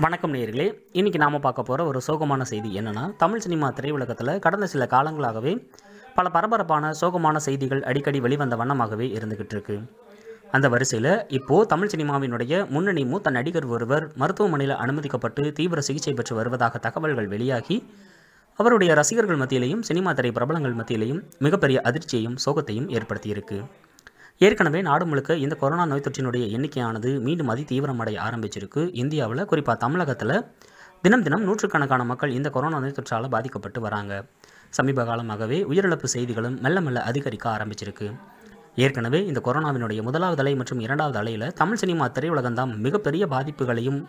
வணக்கம் நேயர்களே. இன்றைக்கி நாம பார்க்க போகிற ஒரு சோகமான செய்தி என்னென்னா தமிழ் சினிமா திரையுலகத்தில் கடந்த சில காலங்களாகவே பல பரபரப்பான சோகமான செய்திகள் அடிக்கடி வெளிவந்த வண்ணமாகவே இருந்துகிட்டு இருக்கு. அந்த வரிசையில் இப்போது தமிழ் சினிமாவினுடைய முன்னணி மூத்த நடிகர் ஒருவர் மருத்துவமனையில் அனுமதிக்கப்பட்டு தீவிர சிகிச்சை பெற்று வருவதாக தகவல்கள் வெளியாகி அவருடைய ரசிகர்கள் மத்தியிலையும் சினிமா திரை பிரபலங்கள் மத்தியிலையும் மிகப்பெரிய அதிர்ச்சியையும் சோகத்தையும் ஏற்படுத்தியிருக்கு. ஏற்கனவே நாடு முழுக்க இந்த கொரோனா நோய் தொற்றினுடைய எண்ணிக்கையானது மீண்டும் அதி தீவிரமடைய ஆரம்பிச்சிருக்கு. இந்தியாவில் குறிப்பாக தமிழகத்தில் தினம் தினம் நூற்றுக்கணக்கான மக்கள் இந்த கொரோனா நோய் தொற்றால் பாதிக்கப்பட்டு வராங்க. சமீப காலமாகவே உயிரிழப்பு செய்திகளும் மெல்ல மெல்ல அதிகரிக்க ஆரம்பிச்சிருக்கு. ஏற்கனவே இந்த கொரோனாவினுடைய முதலாவது அலை மற்றும் இரண்டாவது அலையில் தமிழ் சினிமா திரையுலகம்தான் மிகப்பெரிய பாதிப்புகளையும்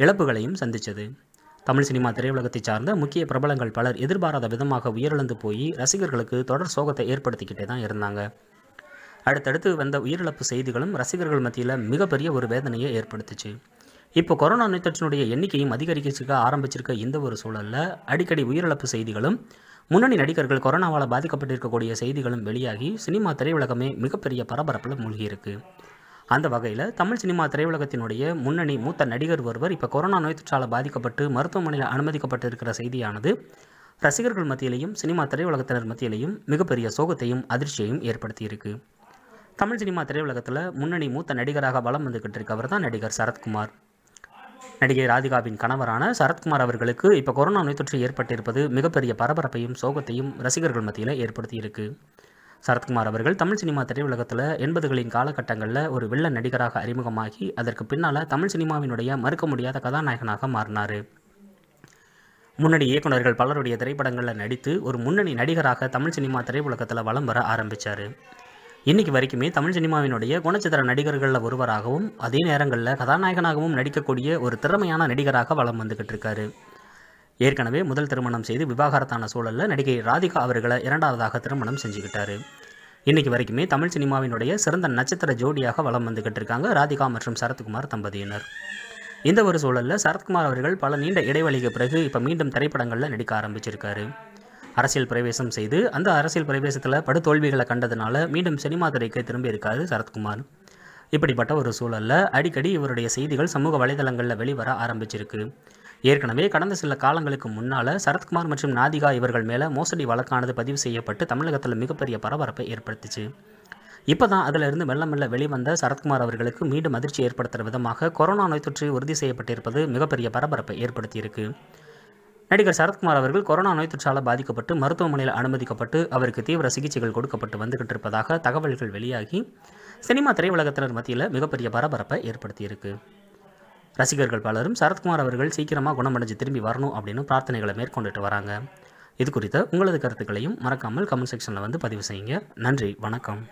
இழப்புகளையும் சந்தித்தது தமிழ் சினிமா திரையுலகத்தை சார்ந்த முக்கிய பிரபலங்கள் பலர் எதிர்பாராத விதமாக உயிரிழந்து போய் ரசிகர்களுக்கு தொடர் சோகத்தை ஏற்படுத்திக்கிட்டே தான் இருந்தாங்க. அடுத்தடுத்து வந்த உயிரிழப்பு செய்திகளும் ரசிகர்கள் மத்தியில் மிகப்பெரிய ஒரு வேதனையை ஏற்படுத்துச்சு. இப்போ கொரோனா நோய் தொற்றினுடைய எண்ணிக்கையும் அதிகரிக்க ஆரம்பிச்சிருக்க இந்த ஒரு சூழலில் அடிக்கடி உயிரிழப்பு செய்திகளும் முன்னணி நடிகர்கள் கொரோனாவால் பாதிக்கப்பட்டிருக்கக்கூடிய செய்திகளும் வெளியாகி சினிமா திரையுலகமே மிகப்பெரிய பரபரப்பில் மூழ்கியிருக்கு அந்த வகையில் தமிழ் சினிமா திரையுலகத்தினுடைய முன்னணி மூத்த நடிகர் ஒருவர் இப்போ கொரோனா நோய் தொற்றால் பாதிக்கப்பட்டு மருத்துவமனையில் அனுமதிக்கப்பட்டிருக்கிற செய்தியானது ரசிகர்கள் மத்தியிலையும் சினிமா திரையுலகத்தினர் மத்தியிலையும் மிகப்பெரிய சோகத்தையும் அதிர்ச்சியையும் ஏற்படுத்தியிருக்கு. தமிழ் சினிமா திரையுலகத்தில் முன்னணி மூத்த நடிகராக வலம் வந்துக்கிட்டு இருக்கவர் தான் நடிகர் சரத்குமார். நடிகை ராதிகாவின் கணவரான சரத்குமார் அவர்களுக்கு இப்போ கொரோனா நோய் தொற்று ஏற்பட்டிருப்பது மிகப்பெரிய பரபரப்பையும் சோகத்தையும் ரசிகர்கள் மத்தியில் ஏற்படுத்தியிருக்கு. சரத்குமார் அவர்கள் தமிழ் சினிமா திரையுலகத்தில் எண்பதுகளின் காலகட்டங்களில் ஒரு வில்லன் நடிகராக அறிமுகமாகி அதற்கு பின்னால் தமிழ் சினிமாவினுடைய மறுக்க முடியாத கதாநாயகனாக மாறினார். முன்னணி இயக்குனர்கள் பலருடைய திரைப்படங்களில் நடித்து ஒரு முன்னணி நடிகராக தமிழ் சினிமா திரையுலகத்தில் வலம் வர ஆரம்பித்தார் இன்னைக்கு வரைக்குமே தமிழ் சினிமாவினுடைய குணச்சித்திர நடிகர்களில் ஒருவராகவும் அதே நேரங்களில் கதாநாயகனாகவும் நடிக்கக்கூடிய ஒரு திறமையான நடிகராக வலம் வந்துக்கிட்டு இருக்காரு. ஏற்கனவே முதல் திருமணம் செய்து விவாகரத்தான சூழலில் நடிகை ராதிகா அவர்களை இரண்டாவதாக திருமணம் செஞ்சுக்கிட்டாரு இன்னைக்கு வரைக்குமே தமிழ் சினிமாவினுடைய சிறந்த நட்சத்திர ஜோடியாக வலம் வந்துக்கிட்டு இருக்காங்க ராதிகா மற்றும் சரத்குமார் தம்பதியினர். இந்த ஒரு சூழலில் சரத்குமார் அவர்கள் பல நீண்ட இடைவெளிக்கு பிறகு இப்போ மீண்டும் திரைப்படங்களில் நடிக்க ஆரம்பிச்சிருக்காரு. அரசியல் பிரவேசம் செய்து அந்த அரசியல் பிரவேசத்தில் படுதோல்விகளை கண்டதுனால மீண்டும் சினிமா துறைக்கு திரும்பி இருக்காது சரத்குமார். இப்படிப்பட்ட ஒரு சூழலில் அடிக்கடி இவருடைய செய்திகள் சமூக வலைதளங்களில் வெளிவர ஆரம்பிச்சிருக்கு. ஏற்கனவே கடந்த சில காலங்களுக்கு முன்னால் சரத்குமார் மற்றும் நாதிகா இவர்கள் மேலே மோசடி வழக்கானது பதிவு செய்யப்பட்டு தமிழகத்தில் மிகப்பெரிய பரபரப்பை ஏற்படுத்திச்சு. இப்போ தான் அதிலிருந்து மெல்ல மெல்ல வெளிவந்த சரத்குமார் அவர்களுக்கு மீண்டும் அதிர்ச்சி ஏற்படுத்துகிற விதமாக கொரோனா நோய் தொற்று உறுதி செய்யப்பட்டிருப்பது மிகப்பெரிய பரபரப்பை ஏற்படுத்தியிருக்கு. நடிகர் சரத்குமார் அவர்கள் கொரோனா நோய் தொற்றால் பாதிக்கப்பட்டு மருத்துவமனையில் அனுமதிக்கப்பட்டு அவருக்கு தீவிர சிகிச்சைகள் கொடுக்கப்பட்டு வந்துகிட்டு இருப்பதாக தகவல்கள் வெளியாகி சினிமா திரையுலகத்தினர் மத்தியில் மிகப்பெரிய பரபரப்பை ஏற்படுத்தியிருக்கு. ரசிகர்கள் பலரும் சரத்குமார் அவர்கள் சீக்கிரமாக குணமடைஞ்சு திரும்பி வரணும் அப்படின்னு பிரார்த்தனைகளை மேற்கொண்டுட்டு வராங்க. இது குறித்த உங்களது கருத்துக்களையும் மறக்காமல் கமெண்ட் செக்ஷனில் வந்து பதிவு செய்யுங்க. நன்றி வணக்கம்.